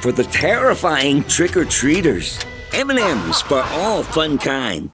for the terrifying trick-or-treaters. M&M's for all fun kind.